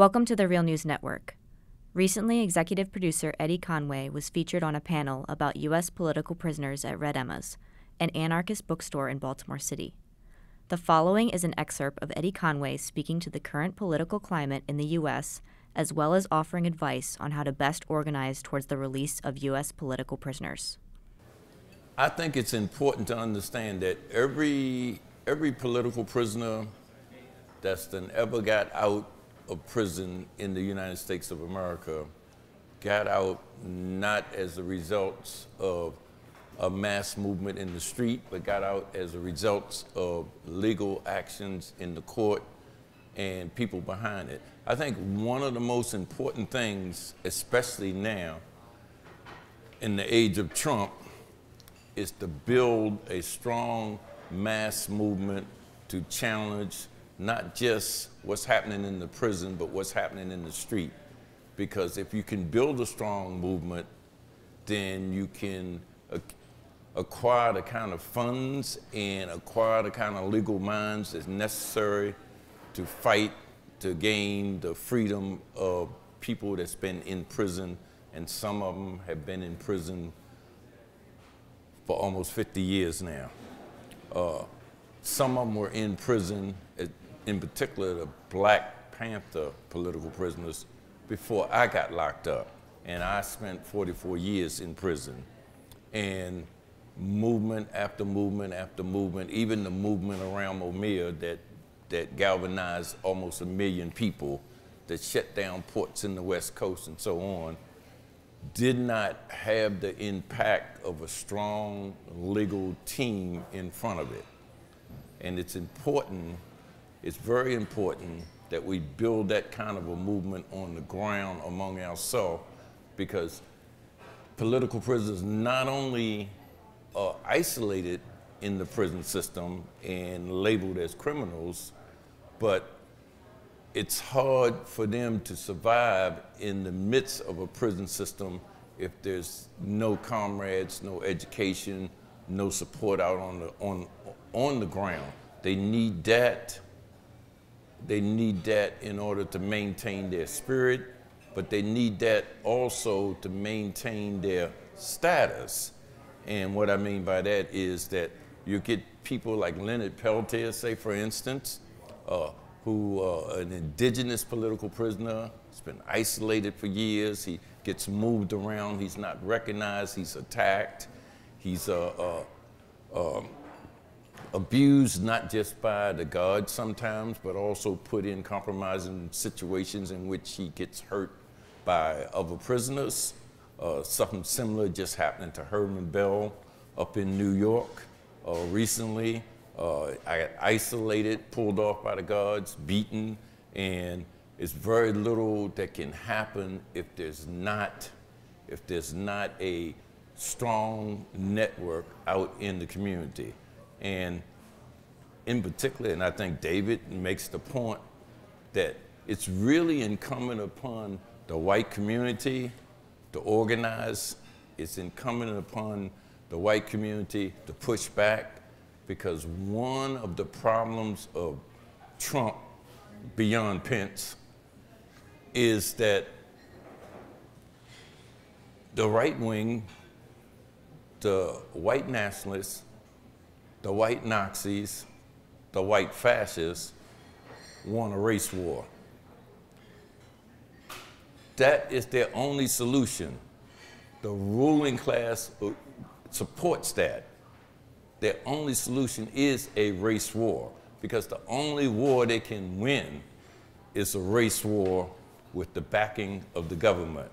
Welcome to the Real News Network. Recently, executive producer Eddie Conway was featured on a panel about U.S. political prisoners at Red Emma's, an anarchist bookstore in Baltimore City. The following is an excerpt of Eddie Conway speaking to the current political climate in the U.S., as well as offering advice on how to best organize towards the release of U.S. political prisoners. I think it's important to understand that every, every political prisoner that's ever got out of prison in the United States of America got out not as a result of a mass movement in the street, but got out as a result of legal actions in the court and people behind it. I think one of the most important things, especially now in the age of Trump, is to build a strong mass movement to challenge not just what's happening in the prison, but what's happening in the street. Because if you can build a strong movement, then you can acquire the kind of funds and acquire the kind of legal minds that's necessary to fight to gain the freedom of people that's been in prison, and some of them have been in prison for almost 50 years now. Uh, some of them were in prison in particular the Black Panther political prisoners, before I got locked up. And I spent 44 years in prison. And movement after movement after movement, even the movement around Mumia that, that galvanized almost a million people, that shut down ports in the West Coast and so on, did not have the impact of a strong legal team in front of it. And it's important it's very important that we build that kind of a movement on the ground among ourselves because political prisoners not only are isolated in the prison system and labeled as criminals, but it's hard for them to survive in the midst of a prison system if there's no comrades, no education, no support out on the, on, on the ground. They need that they need that in order to maintain their spirit, but they need that also to maintain their status. And what I mean by that is that you get people like Leonard Peltier, say for instance, uh, who uh, an indigenous political prisoner, He's been isolated for years. He gets moved around. He's not recognized. He's attacked. He's uh, uh um, abused not just by the guards sometimes, but also put in compromising situations in which he gets hurt by other prisoners. Uh, something similar just happened to Herman Bell up in New York uh, recently. Uh, I got isolated, pulled off by the guards, beaten, and it's very little that can happen if there's not if there's not a strong network out in the community. And in particular, and I think David makes the point that it's really incumbent upon the white community to organize. It's incumbent upon the white community to push back because one of the problems of Trump beyond Pence is that the right wing, the white nationalists, the white Nazis, the white fascists want a race war. That is their only solution. The ruling class uh, supports that. Their only solution is a race war because the only war they can win is a race war with the backing of the government.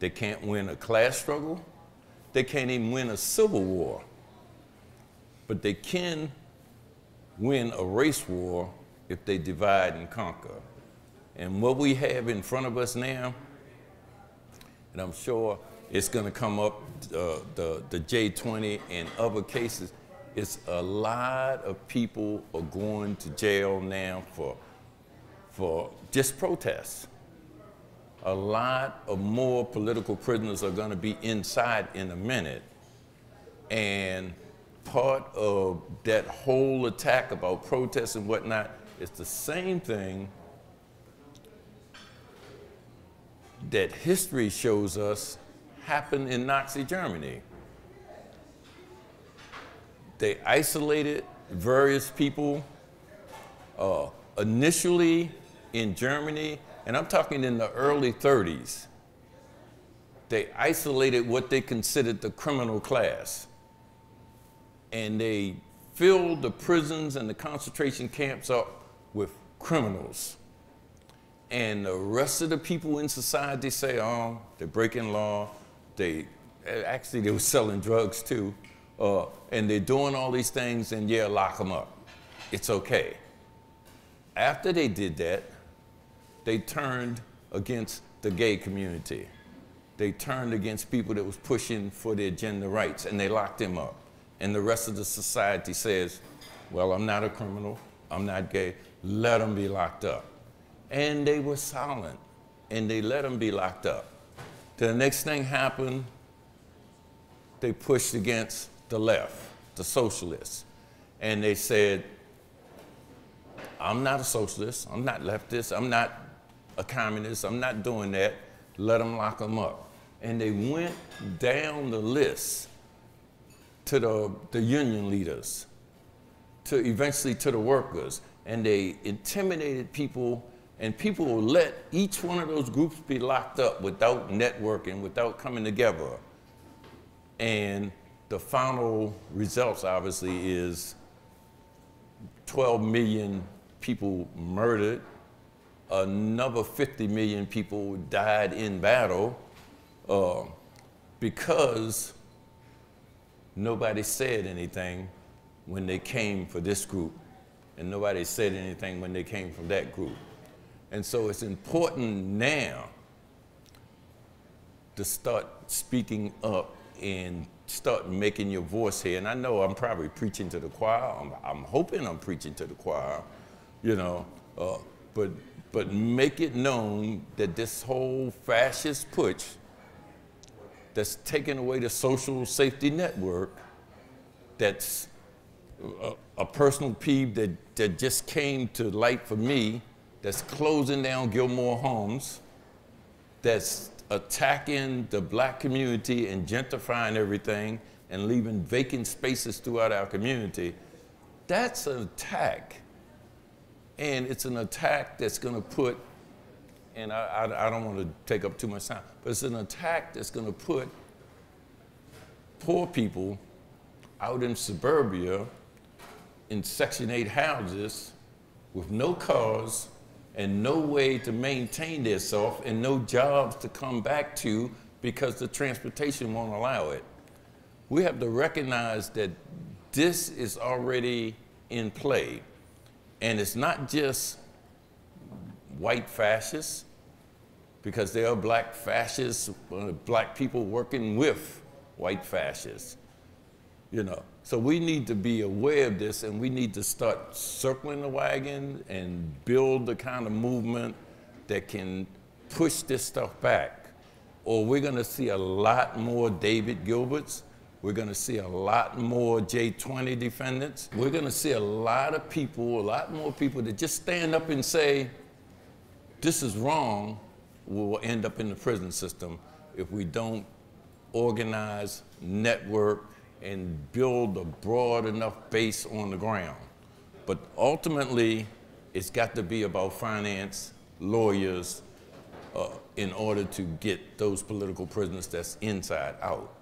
They can't win a class struggle. They can't even win a civil war but they can win a race war if they divide and conquer. And what we have in front of us now, and I'm sure it's going to come up, uh, the, the J20 and other cases, it's a lot of people are going to jail now for, for just protests. A lot of more political prisoners are going to be inside in a minute. And part of that whole attack about protests and whatnot is the same thing that history shows us happened in Nazi Germany. They isolated various people uh, initially in Germany, and I'm talking in the early 30s. They isolated what they considered the criminal class. And they filled the prisons and the concentration camps up with criminals. And the rest of the people in society say, oh, they're breaking law. They actually they were selling drugs too, uh, and they're doing all these things. And yeah, lock them up. It's okay. After they did that, they turned against the gay community. They turned against people that was pushing for their gender rights, and they locked them up. And the rest of the society says, well, I'm not a criminal. I'm not gay. Let them be locked up. And they were silent, and they let them be locked up. The next thing happened, they pushed against the left, the socialists. And they said, I'm not a socialist, I'm not leftist, I'm not a communist, I'm not doing that. Let them lock them up. And they went down the list to the, the union leaders, to eventually to the workers, and they intimidated people and people will let each one of those groups be locked up without networking, without coming together. And the final results, obviously, is 12 million people murdered, another 50 million people died in battle uh, because nobody said anything when they came for this group, and nobody said anything when they came from that group. And so it's important now to start speaking up and start making your voice heard. And I know I'm probably preaching to the choir. I'm, I'm hoping I'm preaching to the choir, you know. Uh, but but make it known that this whole fascist push that's taking away the social safety network, that's a, a personal peeve that, that just came to light for me that's closing down Gilmor homes, that's attacking the black community and gentrifying everything and leaving vacant spaces throughout our community, that's an attack. And it's an attack that's going to put, and I, I, I don't want to take up too much time, but it's an attack that's going to put poor people out in suburbia in Section 8 houses with no cars and no way to maintain themselves and no jobs to come back to because the transportation won't allow it. We have to recognize that this is already in play. And it's not just white fascists, because there are black fascists, uh, black people working with white fascists. You know, so we need to be aware of this and we need to start circling the wagon and build the kind of movement that can push this stuff back. Or we're going to see a lot more David Gilberts. We're going to see a lot more J20 defendants. We're going to see a lot of people, a lot more people that just stand up and say, this is wrong, will end up in the prison system if we don't organize, network, and build a broad enough base on the ground. But ultimately, it's got to be about finance, lawyers, uh, in order to get those political prisoners that's inside out.